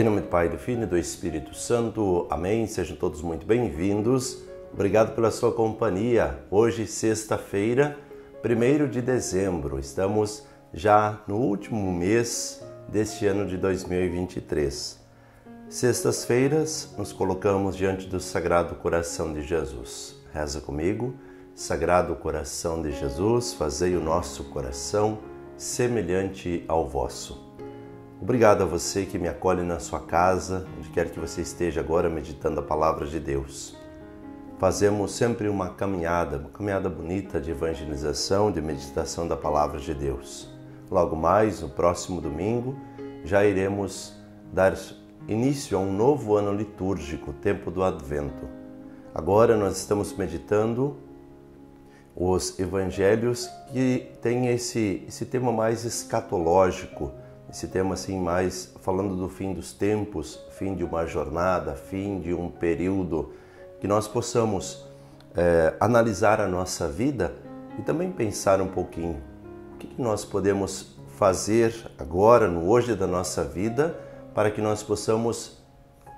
Em nome do Pai, do Filho e do Espírito Santo. Amém. Sejam todos muito bem-vindos. Obrigado pela sua companhia. Hoje, sexta-feira, 1 de dezembro. Estamos já no último mês deste ano de 2023. Sextas-feiras, nos colocamos diante do Sagrado Coração de Jesus. Reza comigo. Sagrado Coração de Jesus, fazei o nosso coração semelhante ao vosso. Obrigado a você que me acolhe na sua casa, onde quer que você esteja agora meditando a palavra de Deus. Fazemos sempre uma caminhada, uma caminhada bonita de evangelização, de meditação da palavra de Deus. Logo mais, no próximo domingo, já iremos dar início a um novo ano litúrgico, o tempo do Advento. Agora nós estamos meditando os evangelhos que têm esse, esse tema mais escatológico, esse tema assim mais falando do fim dos tempos, fim de uma jornada, fim de um período, que nós possamos é, analisar a nossa vida e também pensar um pouquinho o que, que nós podemos fazer agora, no hoje da nossa vida, para que nós possamos,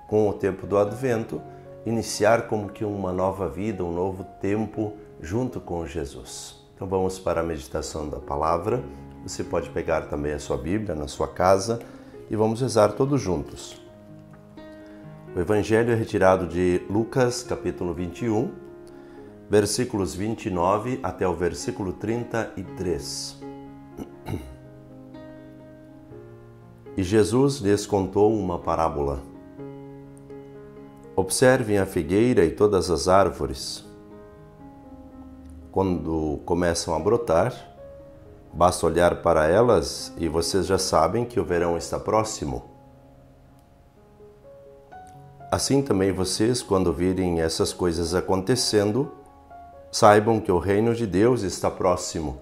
com o tempo do advento, iniciar como que uma nova vida, um novo tempo junto com Jesus. Então vamos para a meditação da palavra. Você pode pegar também a sua Bíblia na sua casa e vamos rezar todos juntos. O Evangelho é retirado de Lucas, capítulo 21, versículos 29 até o versículo 33. E Jesus lhes contou uma parábola. Observem a figueira e todas as árvores. Quando começam a brotar, Basta olhar para elas e vocês já sabem que o verão está próximo. Assim também vocês, quando virem essas coisas acontecendo, saibam que o reino de Deus está próximo.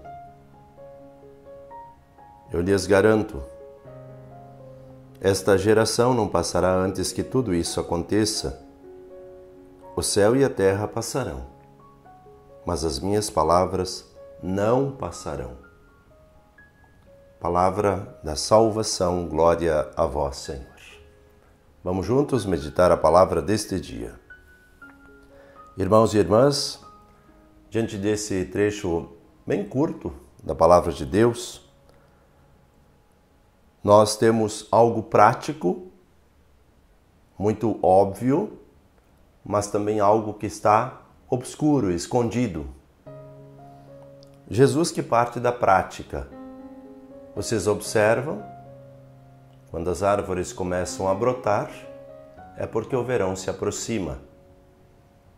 Eu lhes garanto, esta geração não passará antes que tudo isso aconteça. O céu e a terra passarão, mas as minhas palavras não passarão. Palavra da salvação, glória a vós, Senhor. Vamos juntos meditar a palavra deste dia. Irmãos e irmãs, diante desse trecho bem curto da palavra de Deus, nós temos algo prático, muito óbvio, mas também algo que está obscuro, escondido. Jesus que parte da prática vocês observam, quando as árvores começam a brotar, é porque o verão se aproxima.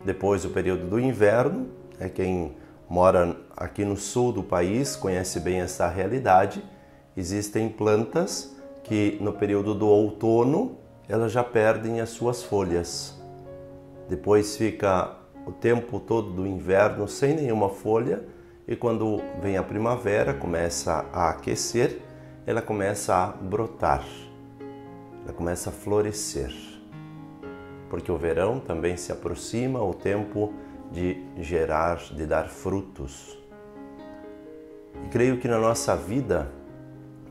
Depois, o período do inverno, é quem mora aqui no sul do país conhece bem essa realidade. Existem plantas que no período do outono elas já perdem as suas folhas. Depois fica o tempo todo do inverno sem nenhuma folha e quando vem a primavera, começa a aquecer, ela começa a brotar, ela começa a florescer. Porque o verão também se aproxima, o tempo de gerar, de dar frutos. E creio que na nossa vida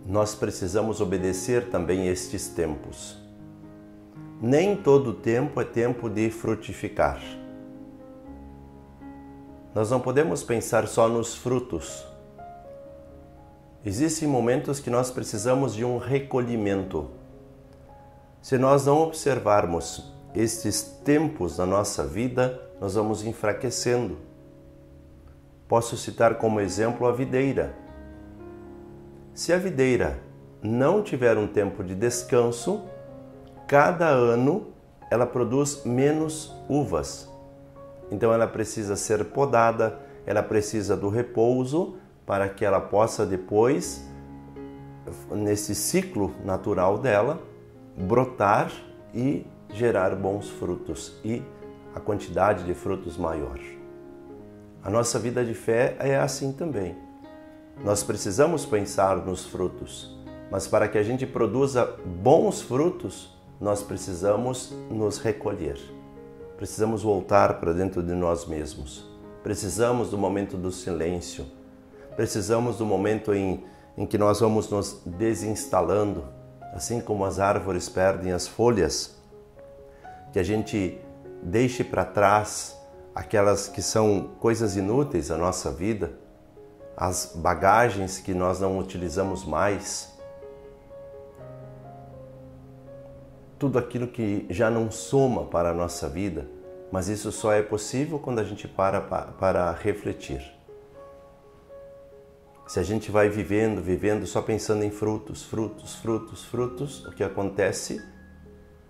nós precisamos obedecer também estes tempos. Nem todo tempo é tempo de frutificar nós não podemos pensar só nos frutos. Existem momentos que nós precisamos de um recolhimento. Se nós não observarmos estes tempos da nossa vida, nós vamos enfraquecendo. Posso citar como exemplo a videira. Se a videira não tiver um tempo de descanso, cada ano ela produz menos uvas. Então ela precisa ser podada, ela precisa do repouso para que ela possa depois, nesse ciclo natural dela, brotar e gerar bons frutos e a quantidade de frutos maior. A nossa vida de fé é assim também. Nós precisamos pensar nos frutos, mas para que a gente produza bons frutos, nós precisamos nos recolher. Precisamos voltar para dentro de nós mesmos. Precisamos do momento do silêncio. Precisamos do momento em, em que nós vamos nos desinstalando. assim como as árvores perdem as folhas, que a gente deixe para trás aquelas que são coisas inúteis da nossa vida, as bagagens que nós não utilizamos mais, tudo aquilo que já não soma para a nossa vida, mas isso só é possível quando a gente para para refletir. Se a gente vai vivendo, vivendo só pensando em frutos, frutos, frutos, frutos, o que acontece?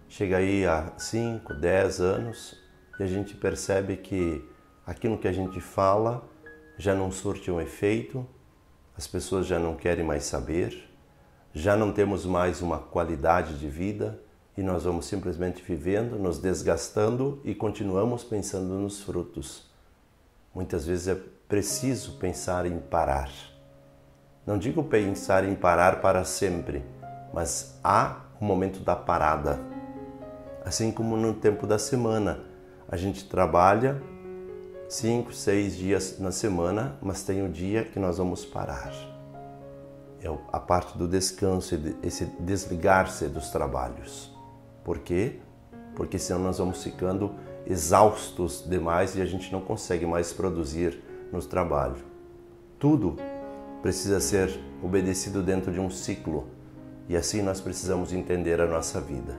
Chega aí a 5, 10 anos e a gente percebe que aquilo que a gente fala já não surte um efeito, as pessoas já não querem mais saber, já não temos mais uma qualidade de vida e nós vamos simplesmente vivendo, nos desgastando e continuamos pensando nos frutos. Muitas vezes é preciso pensar em parar. Não digo pensar em parar para sempre, mas há o um momento da parada. Assim como no tempo da semana, a gente trabalha cinco, seis dias na semana, mas tem o dia que nós vamos parar. É a parte do descanso, esse desligar-se dos trabalhos. Por quê? Porque senão nós vamos ficando exaustos demais e a gente não consegue mais produzir no trabalho. Tudo precisa ser obedecido dentro de um ciclo e assim nós precisamos entender a nossa vida.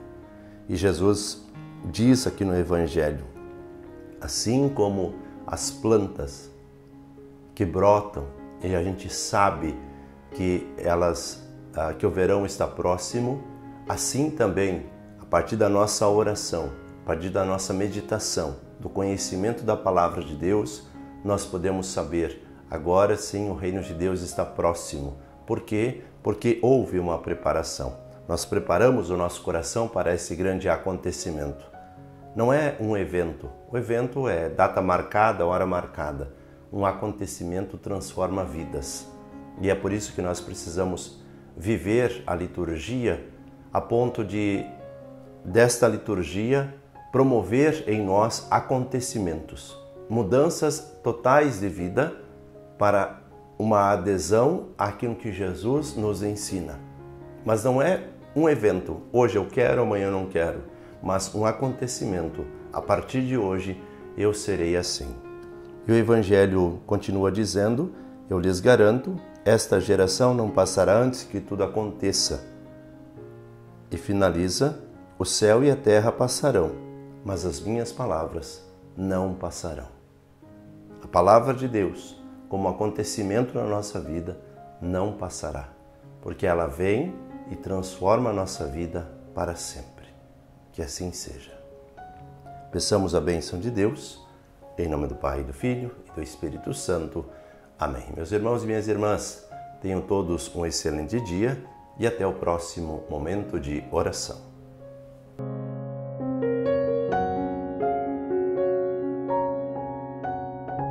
E Jesus diz aqui no Evangelho: assim como as plantas que brotam e a gente sabe que elas ah, que o verão está próximo, assim também partir da nossa oração, a partir da nossa meditação, do conhecimento da palavra de Deus, nós podemos saber agora sim o reino de Deus está próximo. Por quê? Porque houve uma preparação. Nós preparamos o nosso coração para esse grande acontecimento. Não é um evento. O evento é data marcada, hora marcada. Um acontecimento transforma vidas. E é por isso que nós precisamos viver a liturgia a ponto de desta liturgia promover em nós acontecimentos, mudanças totais de vida para uma adesão àquilo que Jesus nos ensina. Mas não é um evento, hoje eu quero, amanhã eu não quero, mas um acontecimento. A partir de hoje eu serei assim. E o Evangelho continua dizendo: Eu lhes garanto, esta geração não passará antes que tudo aconteça. E finaliza o céu e a terra passarão, mas as minhas palavras não passarão. A palavra de Deus, como acontecimento na nossa vida, não passará, porque ela vem e transforma a nossa vida para sempre. Que assim seja. Peçamos a bênção de Deus, em nome do Pai, do Filho e do Espírito Santo. Amém. Meus irmãos e minhas irmãs, tenham todos um excelente dia e até o próximo momento de oração.